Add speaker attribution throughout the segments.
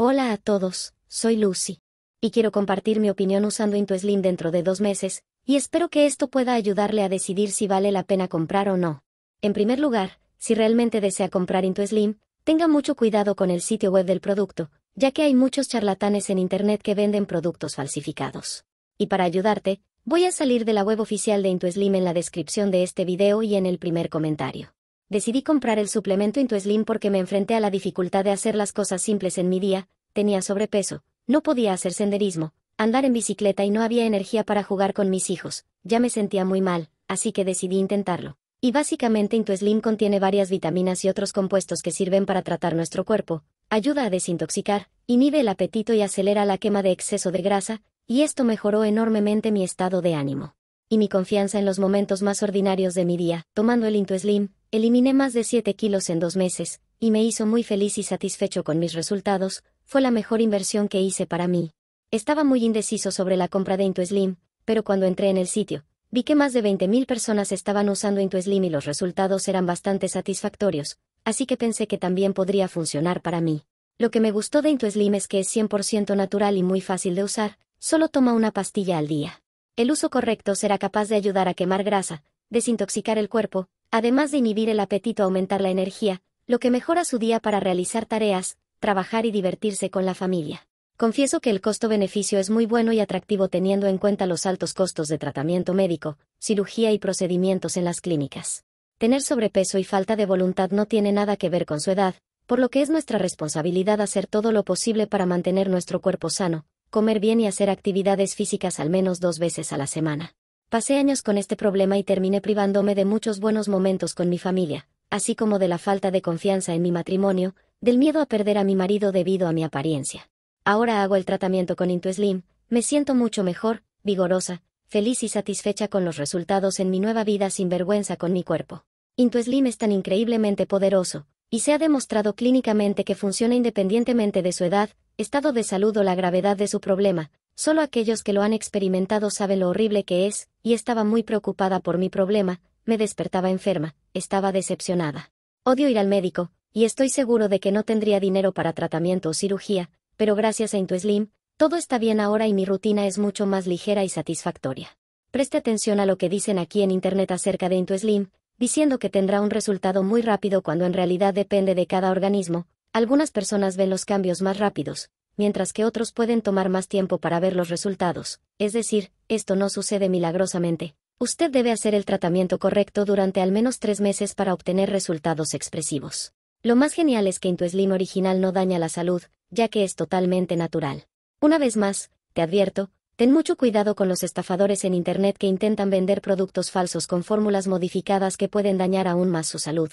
Speaker 1: Hola a todos, soy Lucy. Y quiero compartir mi opinión usando IntuSlim dentro de dos meses, y espero que esto pueda ayudarle a decidir si vale la pena comprar o no. En primer lugar, si realmente desea comprar IntuSlim, tenga mucho cuidado con el sitio web del producto, ya que hay muchos charlatanes en Internet que venden productos falsificados. Y para ayudarte, voy a salir de la web oficial de IntuSlim en la descripción de este video y en el primer comentario. Decidí comprar el suplemento IntuSlim porque me enfrenté a la dificultad de hacer las cosas simples en mi día, tenía sobrepeso, no podía hacer senderismo, andar en bicicleta y no había energía para jugar con mis hijos, ya me sentía muy mal, así que decidí intentarlo. Y básicamente IntuSlim contiene varias vitaminas y otros compuestos que sirven para tratar nuestro cuerpo, ayuda a desintoxicar, inhibe el apetito y acelera la quema de exceso de grasa, y esto mejoró enormemente mi estado de ánimo. Y mi confianza en los momentos más ordinarios de mi día, tomando el IntuSlim, eliminé más de 7 kilos en dos meses, y me hizo muy feliz y satisfecho con mis resultados, fue la mejor inversión que hice para mí. Estaba muy indeciso sobre la compra de IntuSlim, pero cuando entré en el sitio, vi que más de 20.000 personas estaban usando IntuSlim y los resultados eran bastante satisfactorios, así que pensé que también podría funcionar para mí. Lo que me gustó de IntuSlim es que es 100% natural y muy fácil de usar, solo toma una pastilla al día. El uso correcto será capaz de ayudar a quemar grasa, desintoxicar el cuerpo, además de inhibir el apetito, aumentar la energía, lo que mejora su día para realizar tareas, trabajar y divertirse con la familia. Confieso que el costo-beneficio es muy bueno y atractivo teniendo en cuenta los altos costos de tratamiento médico, cirugía y procedimientos en las clínicas. Tener sobrepeso y falta de voluntad no tiene nada que ver con su edad, por lo que es nuestra responsabilidad hacer todo lo posible para mantener nuestro cuerpo sano, comer bien y hacer actividades físicas al menos dos veces a la semana. Pasé años con este problema y terminé privándome de muchos buenos momentos con mi familia, así como de la falta de confianza en mi matrimonio, del miedo a perder a mi marido debido a mi apariencia. Ahora hago el tratamiento con IntuSlim, me siento mucho mejor, vigorosa, feliz y satisfecha con los resultados en mi nueva vida sin vergüenza con mi cuerpo. IntuSlim es tan increíblemente poderoso, y se ha demostrado clínicamente que funciona independientemente de su edad, estado de salud o la gravedad de su problema, solo aquellos que lo han experimentado saben lo horrible que es, y estaba muy preocupada por mi problema, me despertaba enferma, estaba decepcionada. Odio ir al médico, y estoy seguro de que no tendría dinero para tratamiento o cirugía, pero gracias a IntuSlim, todo está bien ahora y mi rutina es mucho más ligera y satisfactoria. Preste atención a lo que dicen aquí en Internet acerca de IntuSlim, diciendo que tendrá un resultado muy rápido cuando en realidad depende de cada organismo, algunas personas ven los cambios más rápidos, mientras que otros pueden tomar más tiempo para ver los resultados, es decir, esto no sucede milagrosamente, Usted debe hacer el tratamiento correcto durante al menos tres meses para obtener resultados expresivos. Lo más genial es que IntuSlim original no daña la salud, ya que es totalmente natural. Una vez más, te advierto, ten mucho cuidado con los estafadores en Internet que intentan vender productos falsos con fórmulas modificadas que pueden dañar aún más su salud.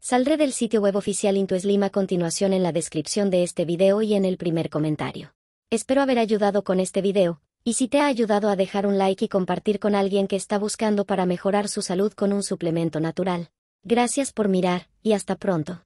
Speaker 1: Saldré del sitio web oficial IntuSlim a continuación en la descripción de este video y en el primer comentario. Espero haber ayudado con este video, y si te ha ayudado a dejar un like y compartir con alguien que está buscando para mejorar su salud con un suplemento natural. Gracias por mirar, y hasta pronto.